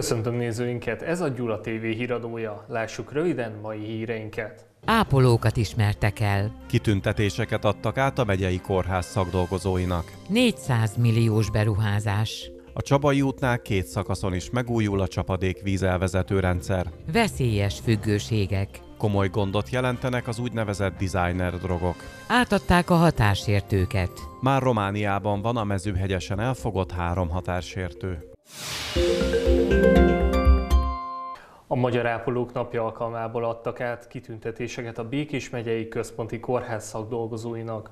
Köszöntöm nézőinket, ez a Gyula TV híradója. Lássuk röviden mai híreinket. Ápolókat ismertek el. Kitüntetéseket adtak át a megyei kórház szakdolgozóinak. 400 milliós beruházás. A Csabai útnál két szakaszon is megújul a csapadék vízelvezető rendszer. Veszélyes függőségek. Komoly gondot jelentenek az úgynevezett designer drogok. Átadták a határsértőket. Már Romániában van a mezőhegyesen elfogott három határsértő. A Magyar Ápolók Napja alkalmából adtak át kitüntetéseket a Békés megyei központi kórház szakdolgozóinak.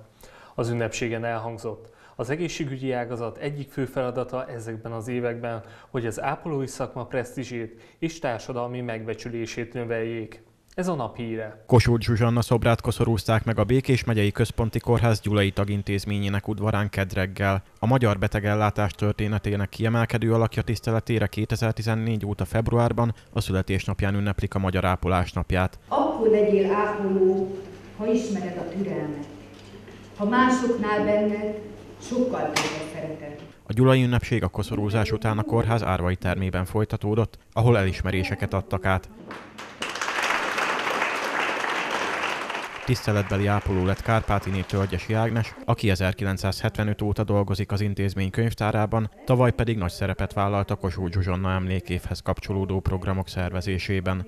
Az ünnepségen elhangzott. Az egészségügyi ágazat egyik fő feladata ezekben az években, hogy az ápolói szakma presztízsét és társadalmi megbecsülését növeljék. Ez a nap híre. Kossuth Zsuzsanna szobrát koszorúzták meg a Békés megyei központi kórház Gyulai tagintézményének udvarán kedreggel. A magyar betegellátás történetének kiemelkedő alakja tiszteletére 2014 óta februárban a születésnapján ünneplik a Magyar Ápolás napját. Akkor legyél ápoló, ha ismered a türelmet. Ha másoknál benned sokkal többet szeretet. A gyulai ünnepség a koszorúzás után a kórház árvai termében folytatódott, ahol elismeréseket adtak át. Tiszteletbeli ápoló lett Kárpátiné Tölgyesi Ágnes, aki 1975 óta dolgozik az intézmény könyvtárában, tavaly pedig nagy szerepet vállalt a Kossuth Zsuzsanna emlékévhez kapcsolódó programok szervezésében.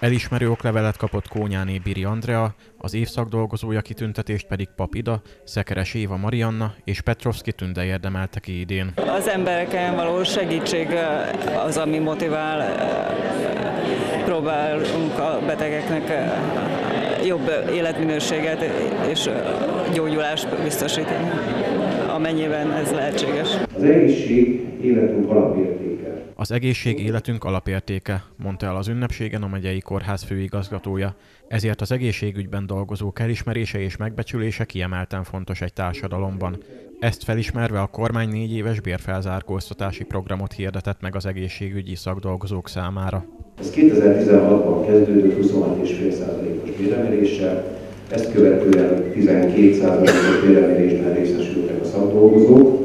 Elismerő oklevelet kapott Kónyáné Biri Andrea, az évszak dolgozója kitüntetést pedig Papida, Szekeres Éva Marianna és Petrovski Tünde érdemelte ki idén. Az embereken való segítség az, ami motivál, próbálunk a betegeknek jobb életminőséget és gyógyulást biztosítani, amennyiben ez lehetséges. Az egészség életünk alapértéke. Az egészség életünk alapértéke, mondta el az ünnepségen a megyei kórház főigazgatója. Ezért az egészségügyben dolgozók elismerése és megbecsülése kiemelten fontos egy társadalomban. Ezt felismerve a kormány négy éves bérfelzárkóztatási programot hirdetett meg az egészségügyi szakdolgozók számára. Ez 2016-ban kezdődött 26,5%-os béremeléssel, ezt követően 12%-os béremelésben részesültek a szakdolgozók,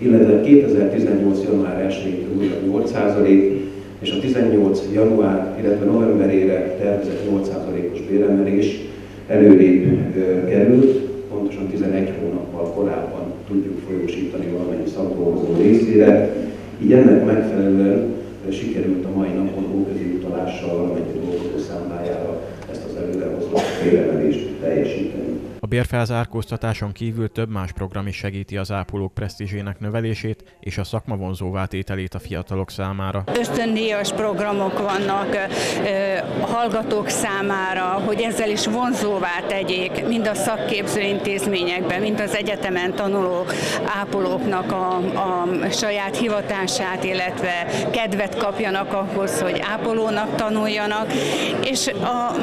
illetve 2018. január 1-től újra 8% és a 18 január, illetve novemberére tervezett 8%-os béremelés előrébb került, pontosan 11 hónappal korábban tudjuk folyósítani valamennyi szakdolgozó részére, így ennek megfelelően sikerült a mai napon óközi utalással valamennyi dolgozó számlájára ezt az előrehozott béremelést teljesíteni. A bérfelzárkóztatáson kívül több más program is segíti az ápolók presztízsének növelését és a szakma vonzóvá tételét a fiatalok számára. Ösztöndíjas programok vannak a hallgatók számára, hogy ezzel is vonzóvá tegyék mind a szakképző intézményekben, mind az egyetemen tanuló ápolóknak a, a saját hivatását, illetve kedvet kapjanak ahhoz, hogy ápolónak tanuljanak, és a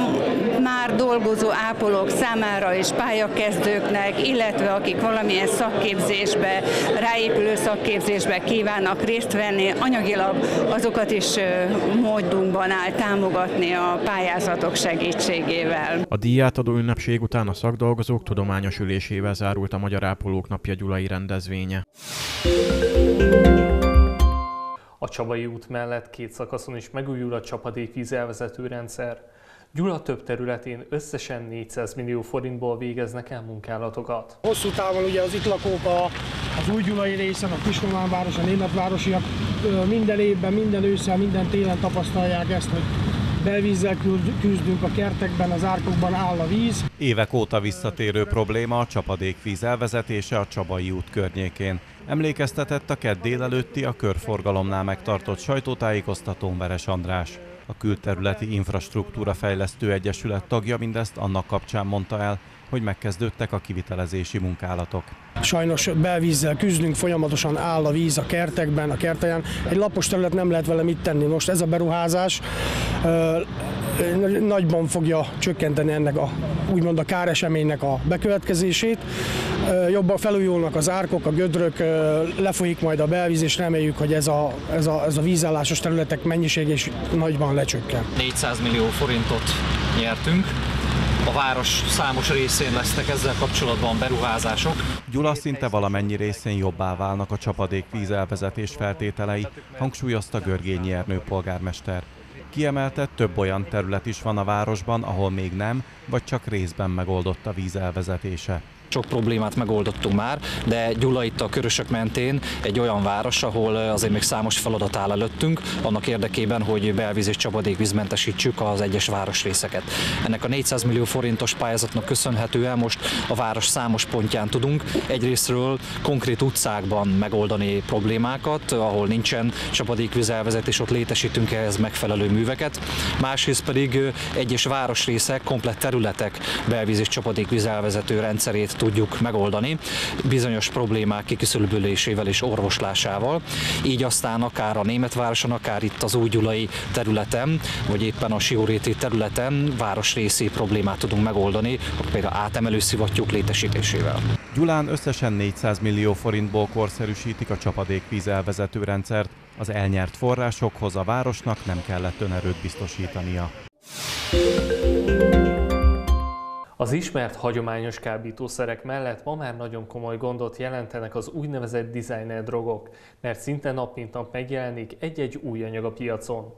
már dolgozó ápolók számára is pályakezdőknek, illetve akik valamilyen szakképzésbe, ráépülő szakképzésbe kívánnak részt venni, anyagilag azokat is módunkban áll támogatni a pályázatok segítségével. A díjátadó ünnepség után a szakdolgozók tudományos ülésével zárult a Magyar Ápolók Napja Gyulai rendezvénye. A Csabai út mellett két szakaszon is megújul a csapadékvíz elvezető rendszer. Gyula több területén összesen 400 millió forintból végeznek el munkálatokat. Hosszú távon ugye az itt lakók a, az új gyulai részen, a Kiskomán város, a németvárosiak minden évben, minden ősszel, minden télen tapasztalják ezt, hogy belvízzel küzdünk a kertekben, az árkokban áll a víz. Évek óta visszatérő probléma a csapadékvíz elvezetése a Csabai út környékén. Emlékeztetett a kedd délelőtti a körforgalomnál megtartott sajtótájékoztatón Veres András. A Külterületi Infrastruktúra Fejlesztő Egyesület tagja mindezt annak kapcsán mondta el, hogy megkezdődtek a kivitelezési munkálatok. Sajnos belvízzel küzdünk, folyamatosan áll a víz a kertekben, a kertelyen. Egy lapos terület nem lehet vele mit tenni. Most ez a beruházás nagyban fogja csökkenteni ennek a úgymond a káreseménynek a bekövetkezését. Jobban felújulnak az árkok, a gödrök, lefolyik majd a belvíz, és reméljük, hogy ez a, ez a, ez a vízállásos területek mennyiség is nagyban lecsökken. 400 millió forintot nyertünk, a város számos részén lesznek ezzel kapcsolatban beruházások. Gyula szinte valamennyi részén jobbá válnak a csapadék vízelvezetés feltételei, hangsúlyozta Görgényi Ernő polgármester. Kiemeltett több olyan terület is van a városban, ahol még nem, vagy csak részben megoldott a víz elvezetése. Sok problémát megoldottunk már, de Gyula itt a Körösök mentén egy olyan város, ahol azért még számos feladat áll előttünk, annak érdekében, hogy belvíz és csapadékvízmentesítsük az egyes városrészeket. Ennek a 400 millió forintos pályázatnak köszönhetően most a város számos pontján tudunk egyrésztről konkrét utcákban megoldani problémákat, ahol nincsen csapadékvízelvezetés, ott létesítünk ehhez megfelelő műveket, másrészt pedig egyes városrészek, komplett területek belvíz és csapadékvízelvezető rendszerét tudjuk megoldani bizonyos problémák kiküszöbölésével és orvoslásával. Így aztán akár a Németvároson, akár itt az új gyulai területen, vagy éppen a Sioréti területen városrészi problémát tudunk megoldani, például átemelő szivattyúk létesítésével. Gyulán összesen 400 millió forintból korszerűsítik a csapadékvíz elvezető rendszert, az elnyert forrásokhoz a városnak nem kellett önerőt biztosítania. Az ismert hagyományos kábítószerek mellett ma már nagyon komoly gondot jelentenek az úgynevezett designer drogok, mert szinte nap mint nap megjelenik egy-egy új anyag a piacon.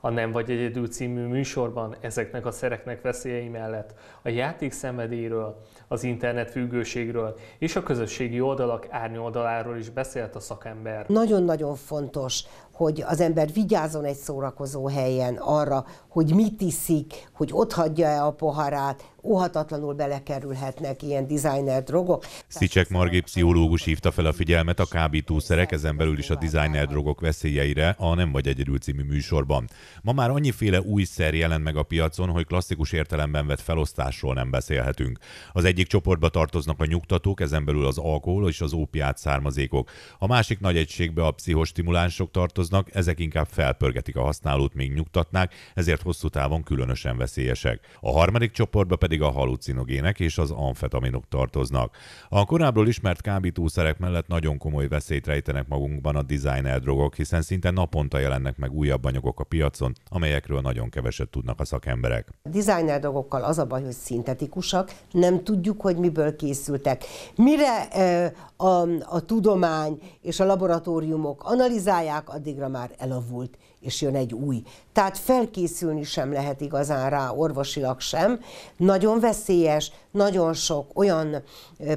A Nem vagy egyedül című műsorban ezeknek a szereknek veszélyei mellett a játék szenvedélyről, az internet függőségről és a közösségi oldalak árnyoldaláról is beszélt a szakember. Nagyon-nagyon fontos, hogy az ember vigyázzon egy szórakozó helyen arra, hogy mit iszik, hogy ott hagyja-e a poharát, óhatatlanul belekerülhetnek ilyen designer drogok. Szicsek Margit pszichológus hívta fel a figyelmet a kábítószerek, ezen belül is a designer drogok veszélyeire a Nem vagy egyedül című műsorban. Ma már annyiféle új szer jelent meg a piacon, hogy klasszikus értelemben vett felosztásról nem beszélhetünk. Az egyik csoportba tartoznak a nyugtatók, ezen belül az alkohol és az ópiát származékok. A másik nagy egységbe a pszichostimulánsok tartoznak, ezek inkább felpörgetik a használót, még nyugtatnák, ezért hosszú távon különösen veszélyesek. A harmadik csoportba pedig a halucinogének és az amfetaminok tartoznak. A korábbról ismert kábítószerek mellett nagyon komoly veszélyt rejtenek magunkban a designer drogok, hiszen szinte naponta jelennek meg újabb anyagok a piacon, amelyekről nagyon keveset tudnak a szakemberek. A designer drogokkal az a baj, hogy szintetikusak, nem tudjuk, hogy miből készültek. Mire a, a tudomány és a laboratóriumok analizálják, addigra már elavult és jön egy új. Tehát felkészülni sem lehet igazán rá, orvosilag sem. Nagyon veszélyes, nagyon sok olyan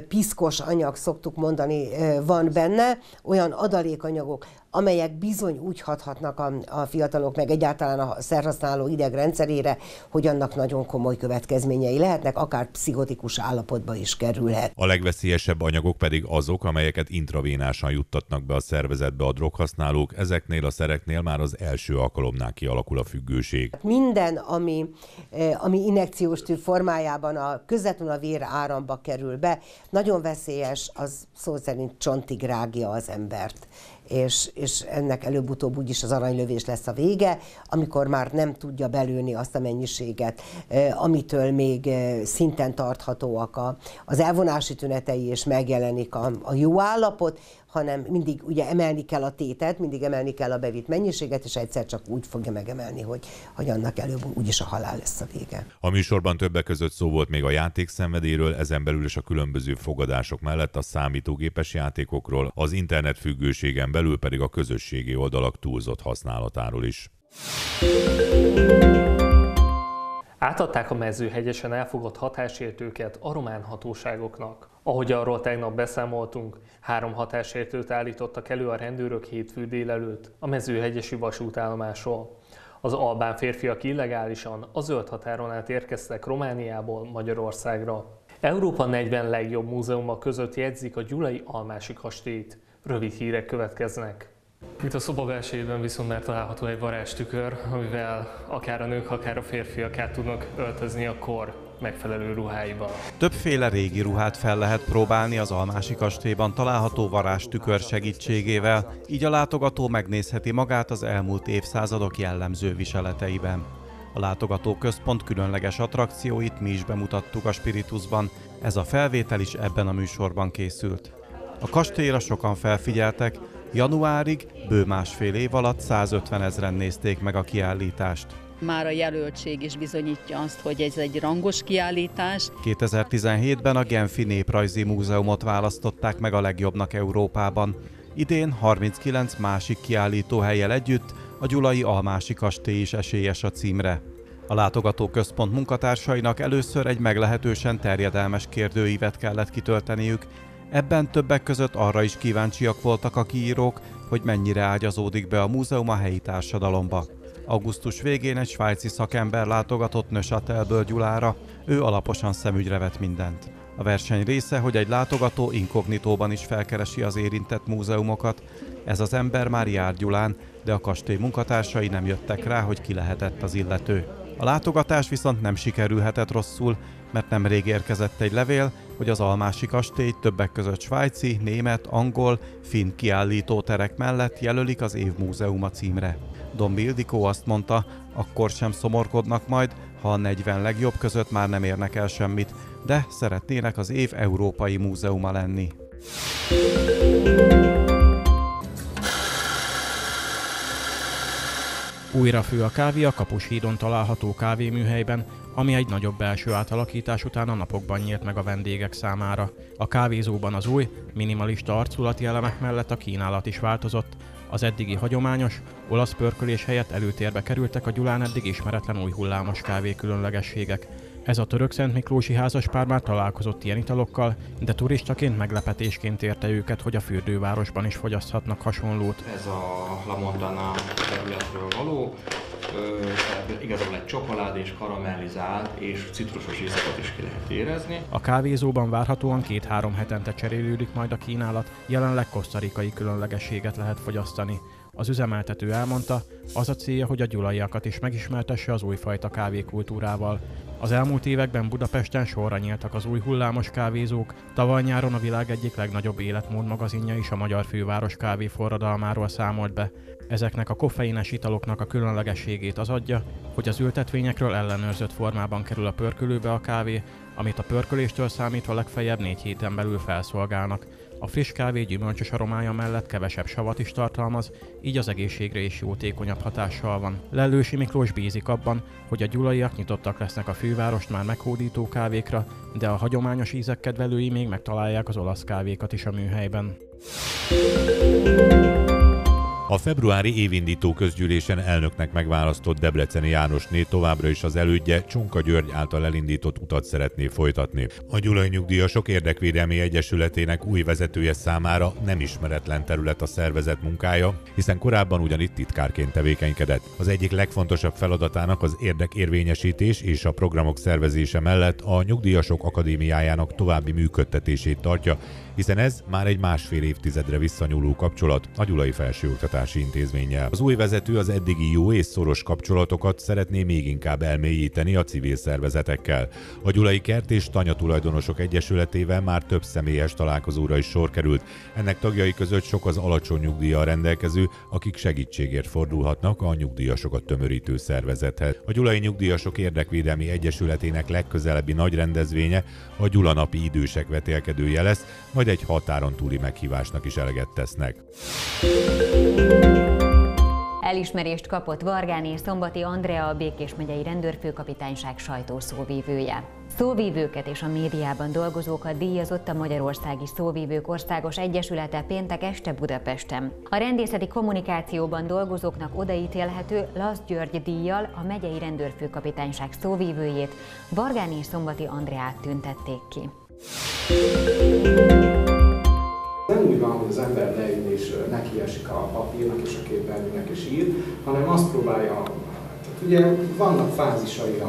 piszkos anyag, szoktuk mondani, van benne, olyan adalékanyagok, amelyek bizony úgy hathatnak a, a fiatalok, meg egyáltalán a szerhasználó idegrendszerére, hogy annak nagyon komoly következményei lehetnek, akár pszichotikus állapotba is kerülhet. A legveszélyesebb anyagok pedig azok, amelyeket intravénásan juttatnak be a szervezetbe a droghasználók, ezeknél a szereknél már az első alkalomnál kialakul a függőség. Minden, ami, ami injekciós tűr formájában a közvetlenül a vér áramba kerül be, nagyon veszélyes, az szó szerint csontig rágja az embert és, és ennek előbb-utóbb úgyis az aranylövés lesz a vége, amikor már nem tudja belőni azt a mennyiséget, amitől még szinten tarthatóak a, az elvonási tünetei, és megjelenik a, a jó állapot, hanem mindig ugye emelni kell a tétet, mindig emelni kell a bevitt mennyiséget, és egyszer csak úgy fogja megemelni, hogy, hogy annak előbb úgyis a halál lesz a vége. A műsorban többek között szó volt még a játékszenvedéről, ezen belül is a különböző fogadások mellett a számítógépes játékokról, az internet függőségen belül pedig a közösségi oldalak túlzott használatáról is. Átadták a mezőhegyesen elfogott hatásértőket a román hatóságoknak. Ahogy arról tegnap beszámoltunk, három hatásértőt állítottak elő a rendőrök hétfő délelőtt a mezőhegyesi vasútállomásról. Az albán férfiak illegálisan a zöld határon át érkeztek Romániából Magyarországra. Európa 40 legjobb múzeuma között jegyzik a Gyulai Almási kastélyt. Rövid hírek következnek. Itt a szoba belsejében viszont már található egy varázstükör, amivel akár a nők, akár a férfiak át tudnak öltözni a kor megfelelő ruháiban. Többféle régi ruhát fel lehet próbálni az Almási kastélyban található varázstükör segítségével, így a látogató megnézheti magát az elmúlt évszázadok jellemző viseleteiben. A látogató központ különleges attrakcióit mi is bemutattuk a Spiritusban, ez a felvétel is ebben a műsorban készült. A kastélyra sokan felfigyeltek, Januárig, bő másfél év alatt 150 ezeren nézték meg a kiállítást. Már a jelöltség is bizonyítja azt, hogy ez egy rangos kiállítás. 2017-ben a Genfi Néprajzi Múzeumot választották meg a legjobbnak Európában. Idén 39 másik kiállítóhelyel együtt a Gyulai Almási Kastély is esélyes a címre. A látogatóközpont munkatársainak először egy meglehetősen terjedelmes kérdőívet kellett kitölteniük. Ebben többek között arra is kíváncsiak voltak a kiírók, hogy mennyire ágyazódik be a múzeum a helyi társadalomba. Augusztus végén egy svájci szakember látogatott Nösatelből Gyulára, ő alaposan szemügyre vett mindent. A verseny része, hogy egy látogató inkognitóban is felkeresi az érintett múzeumokat. Ez az ember már jár Gyulán, de a kastély munkatársai nem jöttek rá, hogy ki lehetett az illető. A látogatás viszont nem sikerülhetett rosszul, mert nem rég érkezett egy levél, hogy az Almási kastély többek között svájci, német, angol, finn kiállítóterek mellett jelölik az év múzeuma címre. Don Bildikó azt mondta, akkor sem szomorkodnak majd, ha a 40 legjobb között már nem érnek el semmit, de szeretnének az év európai múzeuma lenni. Újra fő a kávé a Kapus hídon található kávéműhelyben, ami egy nagyobb belső átalakítás után a napokban nyílt meg a vendégek számára. A kávézóban az új, minimalista arculati elemek mellett a kínálat is változott. Az eddigi hagyományos, olasz pörkölés helyett előtérbe kerültek a Gyulán eddig ismeretlen új hullámos kávé különlegességek. Ez a török Szent Miklósi házaspár már találkozott ilyen italokkal, de turistaként meglepetésként érte őket, hogy a fürdővárosban is fogyaszthatnak hasonlót. Ez a La Montana területről való, igazából egy csokolád és karamellizált és citrusos ízeket is ki lehet érezni. A kávézóban várhatóan két-három hetente cserélődik majd a kínálat, jelenleg kosztarikai különlegességet lehet fogyasztani. Az üzemeltető elmondta, az a célja, hogy a gyulaiakat is megismertesse az újfajta kávékultúrával. Az elmúlt években Budapesten sorra nyíltak az új hullámos kávézók, tavaly nyáron a világ egyik legnagyobb életmód magazinja is a magyar főváros kávé forradalmáról számolt be. Ezeknek a koffeines italoknak a különlegességét az adja, hogy az ültetvényekről ellenőrzött formában kerül a pörkölőbe a kávé, amit a pörköléstől számítva legfeljebb négy héten belül felszolgálnak. A friss kávé gyümölcsös aromája mellett kevesebb savat is tartalmaz, így az egészségre is jótékonyabb hatással van. Lellősi Miklós bízik abban, hogy a gyulaiak nyitottak lesznek a fővárost már meghódító kávékra, de a hagyományos ízek kedvelői még megtalálják az olasz kávékat is a műhelyben. A februári évindító közgyűlésen elnöknek megválasztott Debreceni Jánosné továbbra is az elődje Csonka György által elindított utat szeretné folytatni. A Gyulai Nyugdíjasok Érdekvédelmi Egyesületének új vezetője számára nem ismeretlen terület a szervezet munkája, hiszen korábban ugyanitt titkárként tevékenykedett. Az egyik legfontosabb feladatának az érdekérvényesítés és a programok szervezése mellett a Nyugdíjasok Akadémiájának további működtetését tartja, hiszen ez már egy másfél évtizedre visszanyúló kapcsolat a Gyulai Felsőoktatási Intézménnyel. Az új vezető az eddigi jó és szoros kapcsolatokat szeretné még inkább elmélyíteni a civil szervezetekkel. A Gyulai Kert és Tanya Tulajdonosok Egyesületével már több személyes találkozóra is sor került. Ennek tagjai között sok az alacsony nyugdíjjal rendelkező, akik segítségért fordulhatnak a nyugdíjasokat tömörítő szervezethez. A Gyulai Nyugdíjasok Érdekvédelmi Egyesületének legközelebbi nagy rendezvénye a Gyula napi idősek vetélkedője lesz, majd egy határon túli meghívásnak is eleget tesznek. Elismerést kapott Vargán és Szombati Andrea, a Békés megyei rendőrfőkapitányság sajtószóvívője. Szóvívőket és a médiában dolgozókat díjazott a Magyarországi Szóvívők Országos Egyesülete péntek este Budapesten. A rendészeti kommunikációban dolgozóknak odaítélhető Lasz György díjjal a megyei rendőrfőkapitányság szóvívőjét, Vargán és Szombati Andreát tüntették ki. Hogy az ember leül és nekiesik a papírnak és a képernyőnek és ír, hanem azt próbálja, tehát ugye vannak fázisai,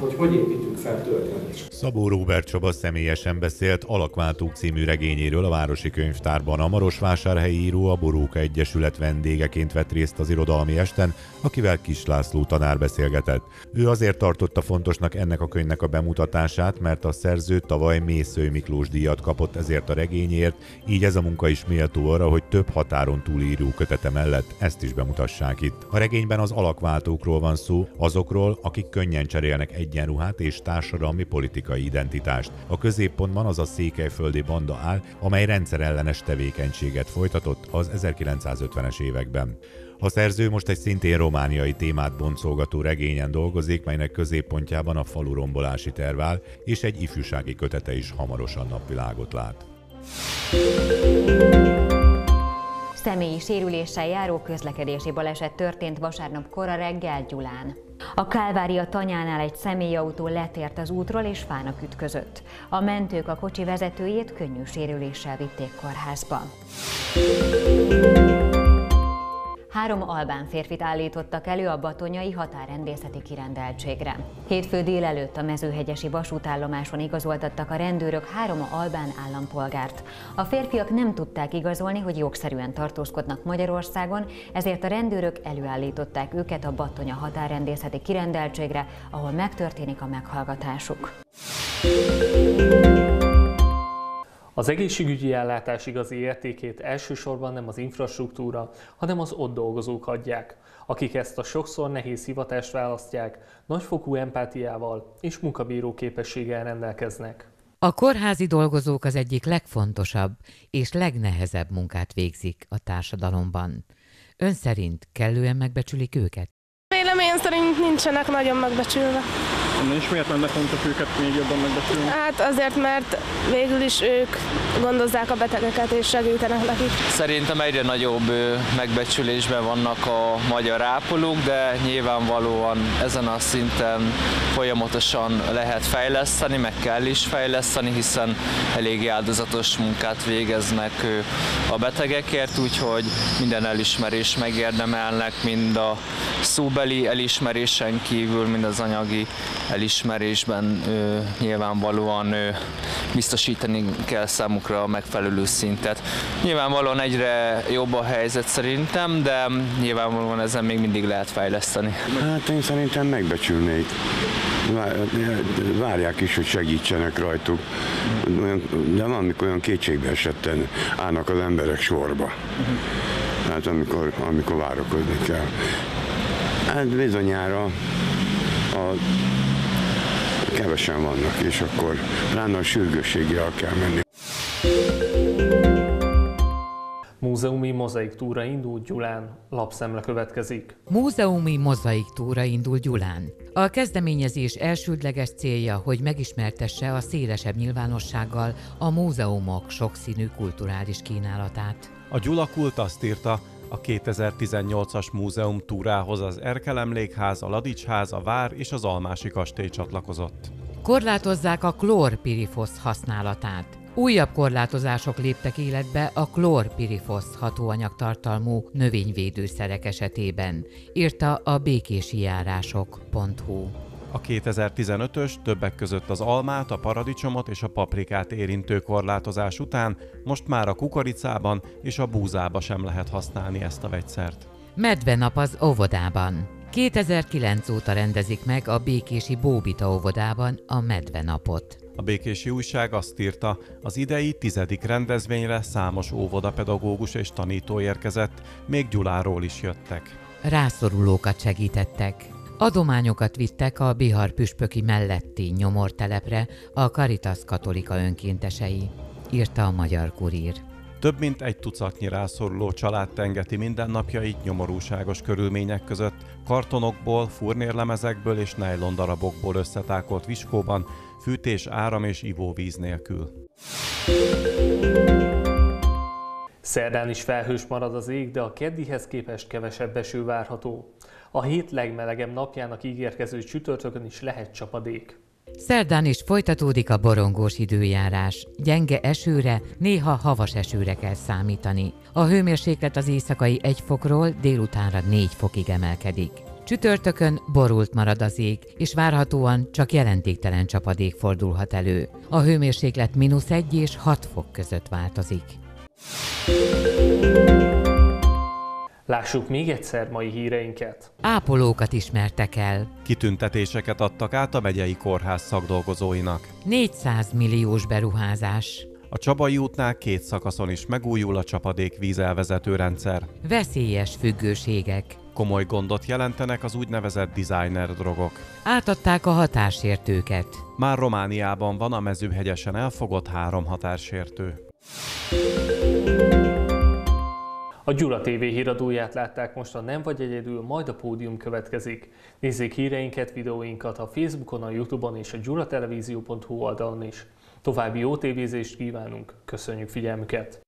hogy hogy építünk fel történet. Szabó Róbert Csaba személyesen beszélt Alakváltók című regényéről a Városi Könyvtárban. A Marosvásárhelyi író a Boróka Egyesület vendégeként vett részt az irodalmi esten, akivel Kis László tanár beszélgetett. Ő azért tartotta fontosnak ennek a könyvnek a bemutatását, mert a szerző tavaly Mészői Miklós díjat kapott ezért a regényért, így ez a munka is méltó arra, hogy több határon túl író kötete mellett ezt is bemutassák itt. A regényben az alakváltókról van szó, azokról, akik könnyen cserélnek egyenruhát és társadalmi politikai identitást. A középpontban az a székelyföldi banda áll, amely rendszerellenes tevékenységet folytatott az 1950-es években. A szerző most egy szintén romániai témát boncolgató regényen dolgozik, melynek középpontjában a falu rombolási terv áll, és egy ifjúsági kötete is hamarosan napvilágot lát. Személyi sérüléssel járó közlekedési baleset történt vasárnap kora reggel Gyulán. A Kálvária tanyánál egy személyautó letért az útról és fának ütközött. A mentők a kocsi vezetőjét könnyű sérüléssel vitték kórházba. Három albán férfit állítottak elő a batonyai határrendészeti kirendeltségre. Hétfő délelőtt a mezőhegyesi vasútállomáson igazoltattak a rendőrök három albán állampolgárt. A férfiak nem tudták igazolni, hogy jogszerűen tartózkodnak Magyarországon, ezért a rendőrök előállították őket a Batonya határrendészeti kirendeltségre, ahol megtörténik a meghallgatásuk. Az egészségügyi ellátás igazi értékét elsősorban nem az infrastruktúra, hanem az ott dolgozók adják, akik ezt a sokszor nehéz hivatást választják, nagyfokú empátiával és munkabíró képességgel rendelkeznek. A kórházi dolgozók az egyik legfontosabb és legnehezebb munkát végzik a társadalomban. Ön szerint kellően megbecsülik őket? Véleményem szerint nincsenek nagyon megbecsülve. És miért lenne fontos őket még jobban megbecsülni? Hát azért, mert végül is ők gondozzák a betegeket és segítenek nekik. Szerintem egyre nagyobb megbecsülésben vannak a magyar ápolók, de nyilvánvalóan ezen a szinten folyamatosan lehet fejleszteni, meg kell is fejleszteni, hiszen elég áldozatos munkát végeznek a betegekért, úgyhogy minden elismerés megérdemelnek, mind a szóbeli elismerésen kívül, mind az anyagi elismerésben ö, nyilvánvalóan ö, biztosítani kell számukra a megfelelő szintet. Nyilvánvalóan egyre jobb a helyzet szerintem, de nyilvánvalóan ezen még mindig lehet fejleszteni. Hát én szerintem megbecsülnék. Várják is, hogy segítsenek rajtuk. De van, amikor olyan kétségbe esetten állnak az emberek sorba. Hát amikor, amikor várakozni kell. Hát bizonyára a kevesen vannak, és akkor pláne a sürgősséggel kell menni. Múzeumi mozaik túra indul Gyulán, lapszemle következik. Múzeumi mozaik túra indul Gyulán. A kezdeményezés elsődleges célja, hogy megismertesse a szélesebb nyilvánossággal a múzeumok sokszínű kulturális kínálatát. A Gyula Kult azt írta, a 2018-as múzeum túrához az Erkel Emlékház, a Ladicsház, a Vár és az Almási Kastély csatlakozott. Korlátozzák a klórpirifosz használatát. Újabb korlátozások léptek életbe a klórpirifosz hatóanyagtartalmú növényvédőszerek esetében, írta a békési járások.hu. A 2015-ös többek között az almát, a paradicsomot és a paprikát érintő korlátozás után most már a kukoricában és a búzába sem lehet használni ezt a vegyszert. Medvenap az óvodában. 2009 óta rendezik meg a Békési Bóbita óvodában a Medvenapot. A Békési Újság azt írta, az idei tizedik rendezvényre számos óvodapedagógus és tanító érkezett, még Gyuláról is jöttek. Rászorulókat segítettek. Adományokat vittek a Bihar püspöki melletti nyomortelepre a Caritas katolika önkéntesei, írta a Magyar Kurír. Több mint egy tucatnyi rászoruló család tengeti mindennapjait nyomorúságos körülmények között, kartonokból, furnérlemezekből és nejlon darabokból összetákolt viskóban, fűtés, áram és ivóvíz nélkül. Szerdán is felhős marad az ég, de a keddihez képest kevesebb eső várható. A hét legmelegebb napjának ígérkező csütörtökön is lehet csapadék. Szerdán is folytatódik a borongós időjárás. Gyenge esőre, néha havas esőre kell számítani. A hőmérséklet az éjszakai 1 fokról délutánra 4 fokig emelkedik. Csütörtökön borult marad az ég, és várhatóan csak jelentéktelen csapadék fordulhat elő. A hőmérséklet mínusz 1 és 6 fok között változik. Lássuk még egyszer mai híreinket. Ápolókat ismertek el. Kitüntetéseket adtak át a megyei kórház szakdolgozóinak. 400 milliós beruházás. A Csabai útnál két szakaszon is megújul a csapadék vízelvezető rendszer. Veszélyes függőségek. Komoly gondot jelentenek az úgynevezett designer drogok. Átadták a határsértőket. Már Romániában van a mezőhegyesen elfogott három határsértő. A Gyula TV híradóját látták most a Nem vagy egyedül, majd a pódium következik. Nézzék híreinket, videóinkat a Facebookon, a Youtube-on és a gyulatelevízió.hu oldalon is. További jó tévézést kívánunk, köszönjük figyelmüket!